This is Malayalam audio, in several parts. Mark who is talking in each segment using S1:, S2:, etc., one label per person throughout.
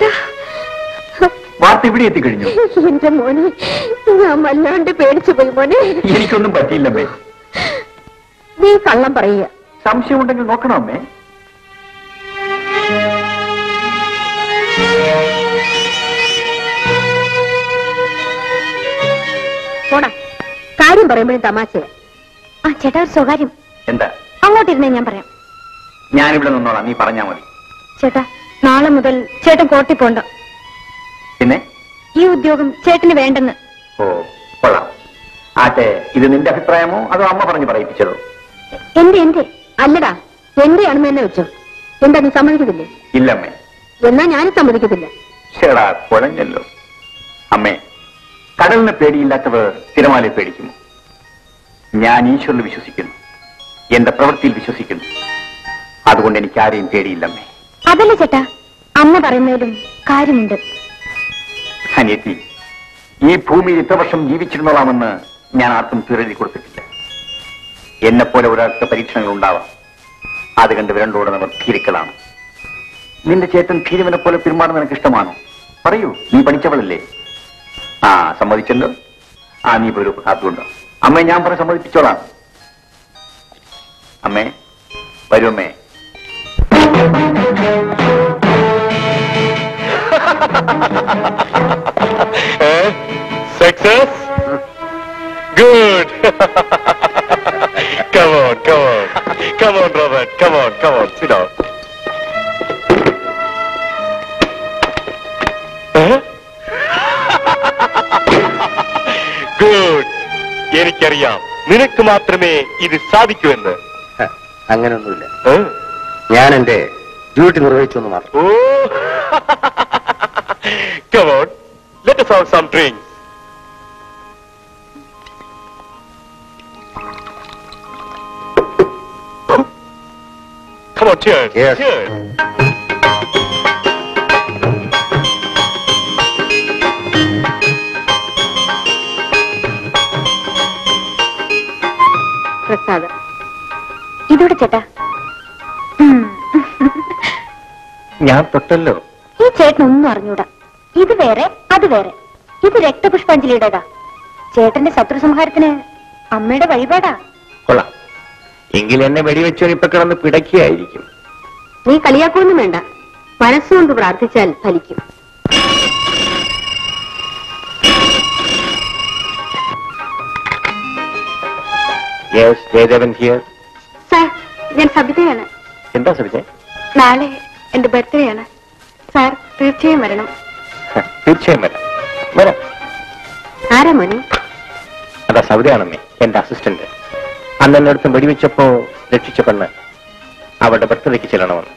S1: ചേട്ടാ.
S2: വാർത്ത ഇവിടെ എത്തിക്കഴിഞ്ഞു?
S1: എന്റെ മോനെ ഞാൻ വല്ലാണ്ട് പേടിച്ചു പോയി മോനെ.
S2: എനിക്കൊന്നും പറ്റിയില്ലമ്മേ
S1: നീ കള്ളം പറയുക.
S2: സംശയമുണ്ടെങ്കിൽ നോക്കണം അമ്മേ?
S1: പോടാ. കാര്യം പറയുമ്പോഴും തമാശയാ. ആ ചേട്ടാ ഒരു സ്വകാര്യം.
S2: എന്താ?
S1: അങ്ങോട്ടിരുന്നേ ഞാൻ പറയാം.
S2: ഞാനിവിടെ നിന്നോളാം. നീ പറഞ്ഞാ മതി.
S1: ചേട്ടാ നാളെ മുതൽ ചേട്ടൻ കോട്ടി പോണ്ട.
S2: പിന്നെ?
S1: ഈ ഉദ്യോഗം ചേട്ടന് വേണ്ടെന്ന്.
S2: ഓ കൊള്ളാം. ആട്ടെ ഇത് നിന്റെ അഭിപ്രായമോ അതോ അമ്മ പറഞ്ഞു പറയിപ്പിച്ചതോ?
S1: എന്റെ എന്റെ. അല്ലടാ എന്റെ ആണെന്ന് തന്നെ വെച്ചോ. എന്താ നീ സമ്മതിക്കത്തില്ലേ?
S2: ഇല്ലമ്മേ
S1: എന്നാ ഞാനും സമ്മതിക്കത്തില്ല.
S2: ചേടാ കുഴഞ്ഞല്ലോ. അമ്മേ കടലിന് പേടിയില്ലാത്തവർ തിരമാലയെ പേടിക്കുന്നു. ഞാൻ ഈശ്വരനിൽ വിശ്വസിക്കുന്നു. എന്റെ പ്രവൃത്തിയിൽ വിശ്വസിക്കുന്നു. അതുകൊണ്ട് എനിക്ക് ആരെയും പേടിയില്ലമ്മേ
S1: അതല്ല ചേട്ടാ? അമ്മ പറയുന്നതിലും കാര്യമുണ്ട്.
S2: അനിയത്തി ഈ ഭൂമിയിൽ ഇത്ര വർഷം ജീവിച്ചിരുന്നോളാമെന്ന് ഞാൻ ആർക്കും തീരെഴുതി കൊടുത്തിട്ടില്ല. എന്നെപ്പോലെ ഒരാൾക്ക് പരീക്ഷണങ്ങൾ ഉണ്ടാവാം അത് കണ്ട് വിരണ്ടോടുന്നവർ ഭീരുക്കളാണ്. നിന്റെ ചേട്ടൻ ഭീരുവിനെ പോലെ പെരുമാറുന്ന നിനക്ക് ഇഷ്ടമാണോ? പറയൂ നീ പഠിച്ചവളല്ലേ? ആ സമ്മതിച്ചല്ലോ. ആ നീ ഒരു കാത്തുണ്ടോ അമ്മേ ഞാൻ പറഞ്ഞ് സമ്മതിപ്പിച്ചോളാം. അമ്മേ വരൂ അമ്മേ.
S3: Success? Good. come on, come on. Come on, Robert. Come on, come on. Sit down. Good. എനിക്കറിയാം നിനക്ക് മാത്രമേ ഇത് സാധിക്കൂ എന്ന്
S4: അങ്ങനെയൊന്നുമില്ല ഞാൻ എന്റെ ഡ്യൂട്ടി നിർവഹിച്ചു എന്ന് മാത്രം
S3: ഓ Come on. Let us have some drinks. Come on, cheers.
S4: Yes.
S3: Cheers.
S2: ഞാൻ തൊട്ടല്ലോ.
S1: ഈ ചേട്ടൻ ഒന്നും അറിഞ്ഞൂടാ. ഇത് വേറെ അത് വേറെ. ഇത് രക്തപുഷ്പാഞ്ജലിയുടേതാ. ചേട്ടന്റെ ശത്രു സംഹാരത്തിന് അമ്മയുടെ വഴിപാടാ.
S2: കൊള്ളാം. എങ്കിൽ എന്നെ വെടിവെച്ചവൻ ഇപ്പൊ കിടന്ന് പിടയ്ക്കുകയായിരിക്കും
S1: നീ കളിയാക്കൊന്നും വേണ്ട. മനസ്സുകൊണ്ട് പ്രാർത്ഥിച്ചാൽ ഫലിക്കും.
S2: ജയദേവൻ ഹിയർ
S1: സാർ ഞാൻ സബിതയാണ്.
S2: എന്താ സബിത?
S1: നാളെ എന്റെ ബർത്ത്ഡേ ആണ്. സാർ തീർച്ചയായും വരണം.
S2: തീർച്ചയായും വരാം. വരാം.
S1: ആരാ മോനെ?
S2: അതാ സവിതയാണമ്മേ എന്റെ അസിസ്റ്റന്റ് അന്ന് എന്നെ അടുത്ത് വെടിവെച്ചപ്പോ രക്ഷിച്ച പെണ്ണ് അവളുടെ ബർത്ത്ഡേക്ക് ചെല്ലണമെന്ന്.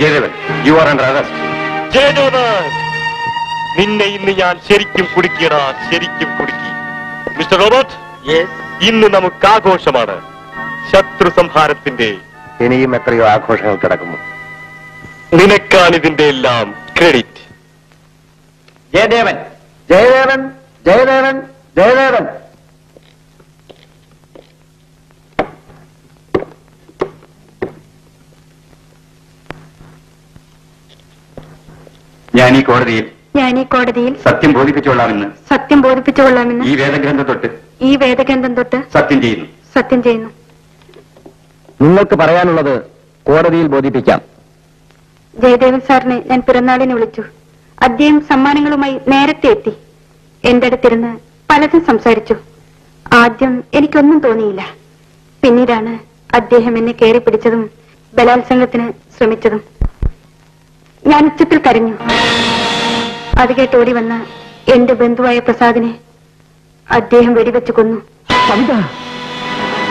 S5: Jayadevan. You are under arrest
S3: Jayadevan നിന്നെ ഇന്ന് ഞാൻ ശരിക്കും കുടുക്കിയടാ ശരിക്കും കുടുക്കി. മിസ്റ്റർ റോബർട്ട് ഇന്ന് നമുക്ക് ആഘോഷമാണ്. ശത്രു സംഹാരത്തിന്റെ
S5: ഇനിയും എത്രയോ ആഘോഷങ്ങൾ കിടക്കുന്നു.
S3: നിനക്കാണ് ഇതിന്റെ എല്ലാം ക്രെഡിറ്റ്
S2: ജയദേവൻ.
S5: ജയദേവൻ ജയദേവൻ ജയദേവൻ.
S2: ഞാൻ ഈ കോടതിയിൽ
S6: ഞാൻ ഈ കോടതിയിൽ
S2: സത്യം ബോധിപ്പിച്ചുകൊള്ളാമെന്ന്
S6: സത്യം ബോധിപ്പിച്ചുകൊള്ളാമെന്ന്
S2: ഈ വേദഗ്രന്ഥം തൊട്ട്
S6: ഈ വേദഗ്രന്ഥം തൊട്ട്
S2: സത്യം ചെയ്യുന്നു.
S6: സത്യം ചെയ്യുന്നു.
S5: നിങ്ങൾക്ക് പറയാനുള്ളത് കോടതിയിൽ ബോധിപ്പിക്കാം.
S6: ജയദേവൻ സാറിനെ ഞാൻ പിറന്നാളിന് വിളിച്ചു. അദ്ദേഹം സമ്മാനങ്ങളുമായി നേരത്തെ എത്തി. എന്റെ അടുത്തിരുന്ന് പലതും സംസാരിച്ചു. ആദ്യം എനിക്കൊന്നും തോന്നിയില്ല. പിന്നീടാണ് അദ്ദേഹം എന്നെ കയറി പിടിച്ചതും ബലാത്സംഗത്തിന് ശ്രമിച്ചതും. ഞാൻ ഉച്ചത്തിൽ കരഞ്ഞു. അത് കേട്ട് ഓടി വന്ന എന്റെ ബന്ധുവായ പ്രസാദിനെ അദ്ദേഹം വെടിവെച്ച് കൊന്നു.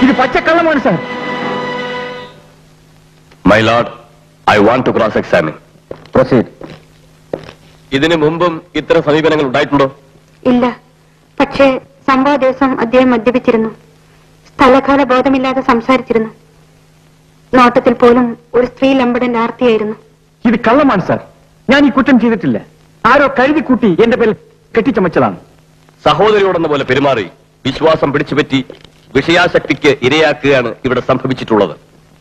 S2: ഇത് പച്ചക്കള്ളമാണ് sir.
S3: My lord I want to cross examine
S5: proceed
S3: ഇതിനു മുമ്പും ഇത്ര സമീപനങ്ങൾ ഉണ്ടായിട്ടുണ്ടോ?
S6: ഇല്ല. പക്ഷേ സംഭവ ദിവസം അദ്ദേഹം മദ്യപിച്ചിരുന്നു. സ്ഥലകാല ബോധമില്ലാതെ സംസാരിച്ചിരുന്നു. നോട്ടത്തിൽ പോലും ഒരു സ്ത്രീ ലമ്പടൻ ആർത്തിയായിരുന്നു.
S2: ഇത് കള്ളമാണ് സാർ. ഞാൻ ഈ കുറ്റം ചെയ്തിട്ടില്ല. ആരോ കഴുതി കൂട്ടി എന്റെ പേരിൽ കെട്ടിച്ചമച്ചതാണ്.
S3: സഹോദരിയോടെന്ന പോലെ പെരുമാറി വിശ്വാസം പിടിച്ചുപറ്റി വിഷയാശക്തിക്ക് ഇരയാക്കുകയാണ് ഇവിടെ സംഭവിച്ചിട്ടുള്ളത്.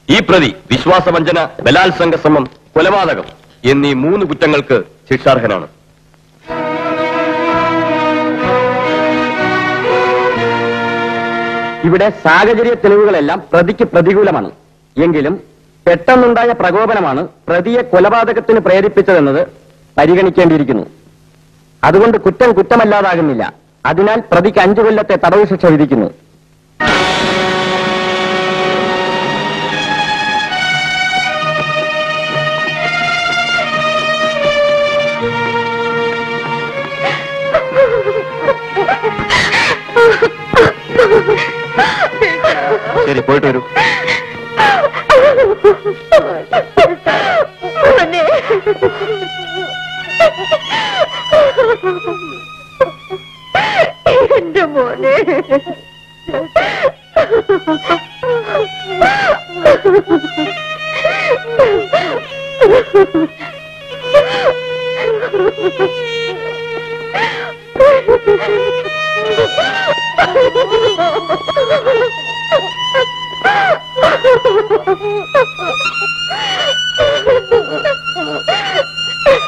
S3: ഈ പ്രതി വിശ്വാസവഞ്ചന ബലാത്സംഗ ശ്രമം കൊലപാതകം എന്നീ മൂന്ന് കുറ്റങ്ങൾക്ക് ശിക്ഷാർഹനാണ്.
S5: ഇവിടെ സാഹചര്യ തെളിവുകളെല്ലാം പ്രതിക്ക് പ്രതികൂലമാണ്. എങ്കിലും പെട്ടെന്നുണ്ടായ പ്രകോപനമാണ് പ്രതിയെ കൊലപാതകത്തിന് പ്രേരിപ്പിച്ചതെന്നത് പരിഗണിക്കേണ്ടിയിരിക്കുന്നു. അതുകൊണ്ട് കുറ്റം കുറ്റമല്ലാതാകുന്നില്ല. അതിനാൽ പ്രതിക്ക് അഞ്ചു കൊല്ലത്തെ തടവ് ശിക്ഷ വിധിക്കുന്നു.
S3: ശരി പോയിട്ട് വരൂ.
S6: എന്റെ മോനെ Ha ha ha.